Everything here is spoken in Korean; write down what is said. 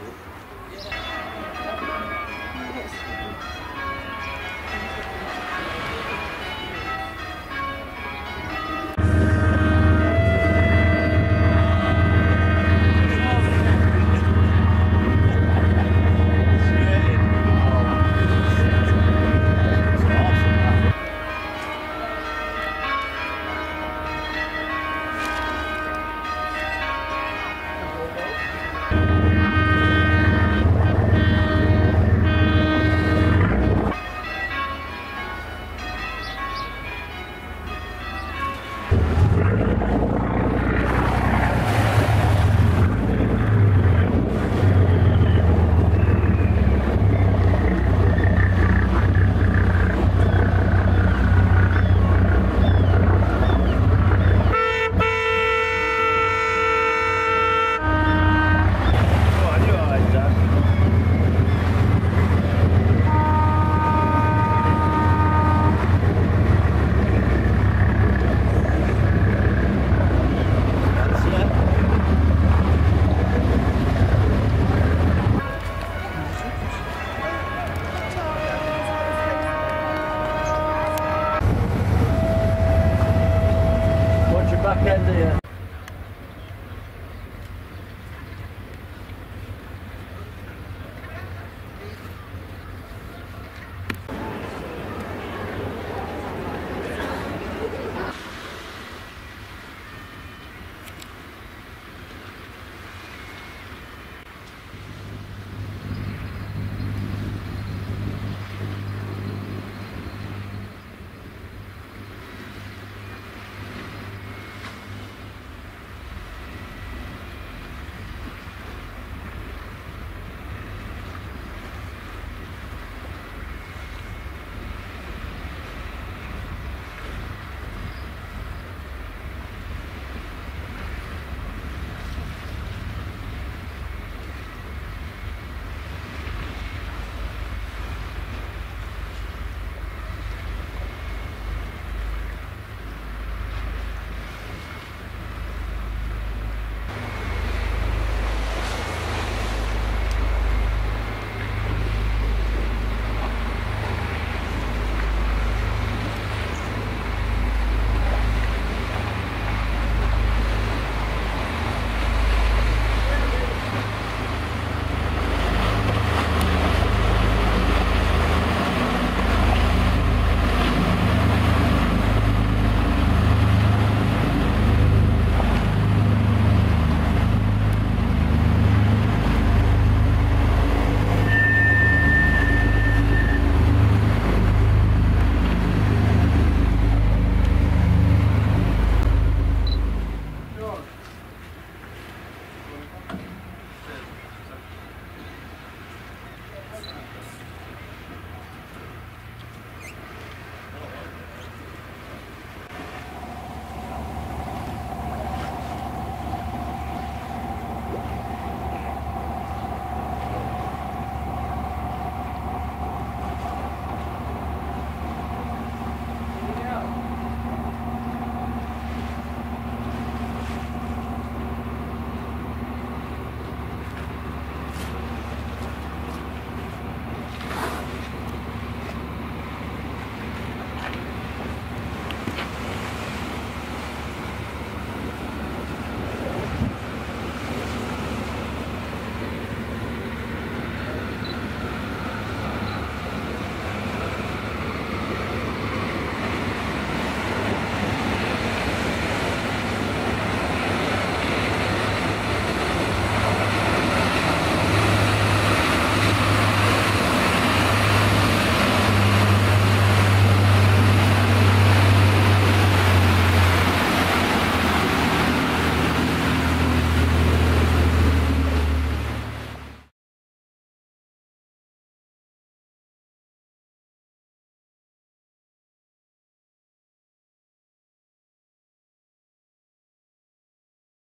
Yes.